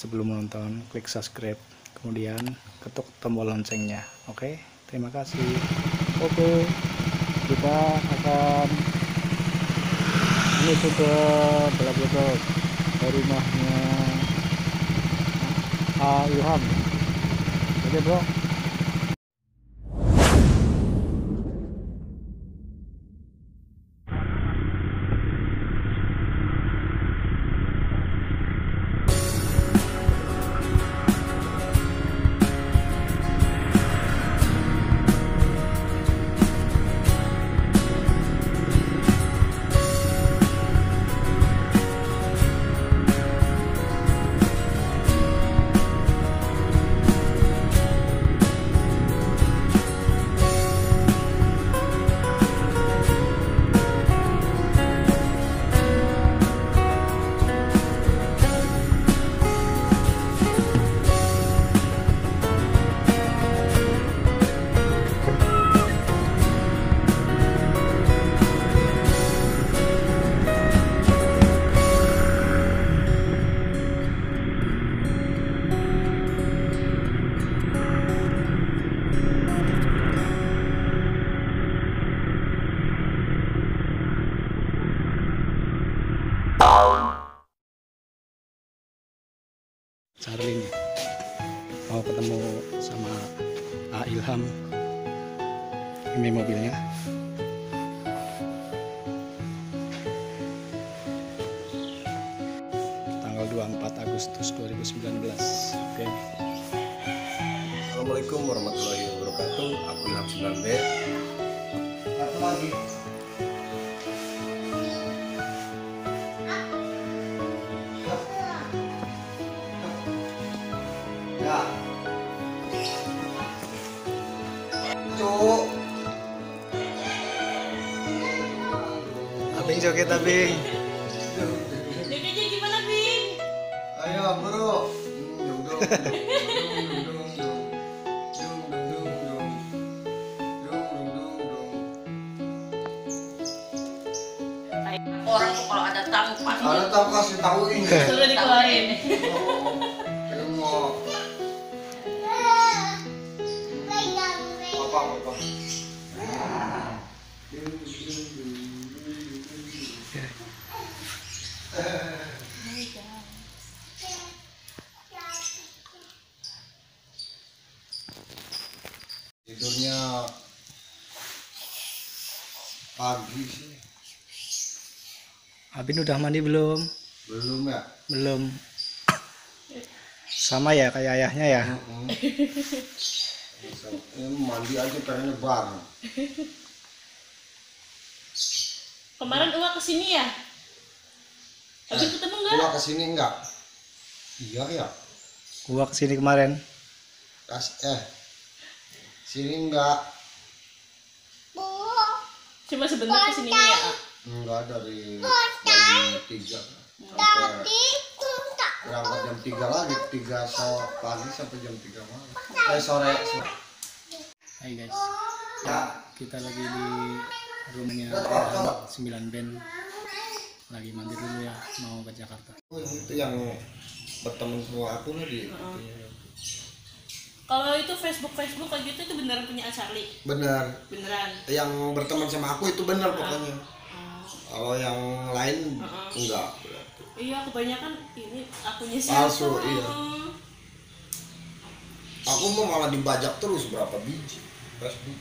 sebelum menonton klik subscribe kemudian ketuk tombol loncengnya. Oke terima kasih. Oke kita akan menuju ke belakang ke rumahnya A Ilham. Oke bro Charling mau ketemu sama A Ilham ini mobilnya tanggal 24 Agustus 2019 oke Assalamualaikum warahmatullahi wabarakatuh. Aku Ilham 9B. Satu lagi. Abing joget Abing Jogetnya gimana, Bing? Ayo, bro. Orang tuh kalau ada tamu pasti Ada tahu kasih tahu ini. suruh dikeluarin. Apa apa? Tidurnya pagi sih. Abin udah mandi belum Belum ya? belum sama ya kayak ayahnya ya Mm-mm. Ini mandi aja pengennya bareng. Kemarin Uwa ke sini ya? Habis ketemu Gua enggak? ke sini enggak? Iya ya. gua ke sini kemarin Kas eh sini enggak Cuma sebentar ke sini ya. enggak dari jam tiga sampai berangkat jam tiga lagi tiga sore pagi sampai jam tiga malam eh sore, sore. Hai guys ya kita lagi di rumahnya 9 band lagi mandi dulu ya mau ke Jakarta Oh, itu yang berteman sama aku lah di Kalau itu Facebook Facebook kayak gitu itu beneran punya Charlie. benar Beneran. yang berteman sama aku itu benar pokoknya Oh. kalau yang lain Heeh. enggak berarti Iya, kebanyakan ini akunnya Palsu, siapa? iya. Hmm. aku mau malah dibajak terus berapa biji Facebook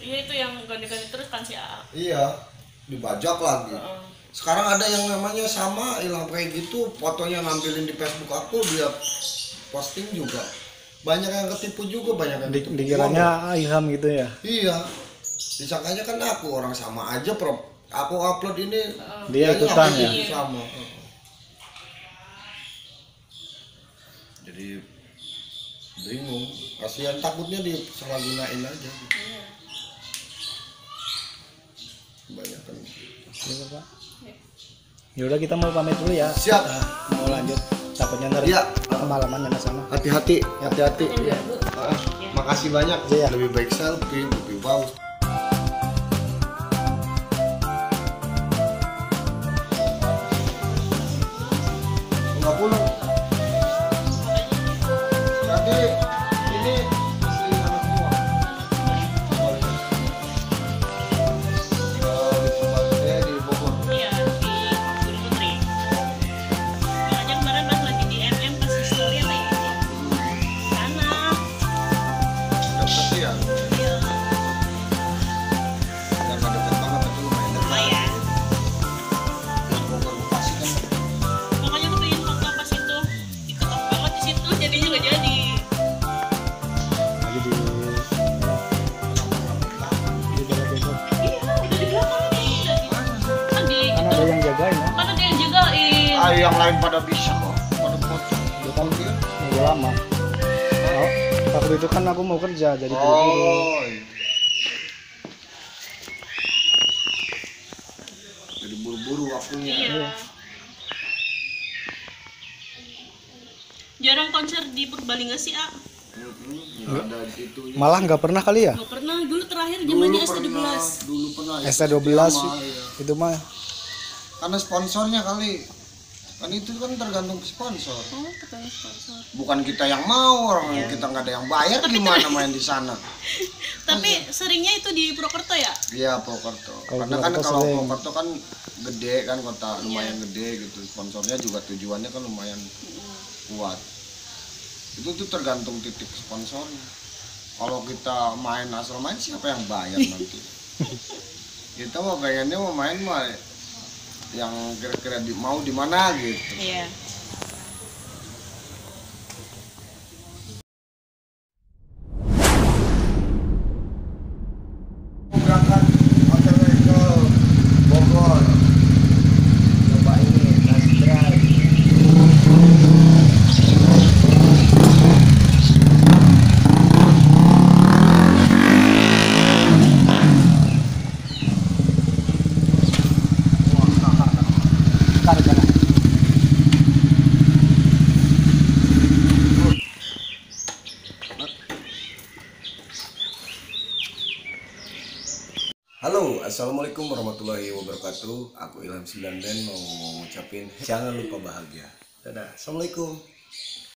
Iya itu yang ganti-ganti terus kan si A. iya dibajak lagi. Heeh. sekarang ada yang namanya sama hilang kayak gitu fotonya ngambilin di Facebook aku dia posting juga. Banyak yang ketipu juga banyak yang di, ketipu dikiranya Ilham gitu ya? Iya. Disangkanya kan aku orang sama aja pro aku upload ini dia dianya ikutan ya? Iya. sama jadi bingung. Kasihan takutnya disalahgunain aja. Iya. Banyak kan Iya, Pak. Iya. Yaudah kita mau pamit dulu ya. Siap. Nah, mau lanjut. Takutnya ntar Iya. kemalaman ya sana. hati-hati hati-hati. Ah, makasih banyak Iya. lebih baik selfie lebih bagus yang lain pada bisa kok. Pada foto. itu kan nunggu lama oh, waktu itu kan aku mau kerja jadi buru-buru Oh. iya. Jadi buru-buru waktunya. Iya. Jarang konser di Purbalingga sih, ah. Nggak malah nggak pernah kali ya Gak pernah, dulu terakhir zamannya ST12. pernah, dulu pernah. ya, ST12 sama, iya. itu mah Karena sponsornya kali. Kan itu kan tergantung sponsor. Oh, sponsor. Bukan kita yang mau, orang Iya. kita nggak ada yang bayar gimana main di sana. Tapi seringnya itu di Purwokerto ya? Iya Purwokerto. Karena kan kalau sering. Purwokerto kan gede kan kota lumayan gede gitu. Sponsornya juga tujuannya kan lumayan kuat. Itu tuh tergantung titik sponsornya. Kalau kita main asal main siapa yang bayar nanti? kita mah pengennya mau main mah yang kira-kira di, mau di mana gitu. Iya. Assalamualaikum warahmatullahi wabarakatuh. Aku Ilham 9 Dan mau ngucapin jangan lupa bahagia. Dadah, Assalamualaikum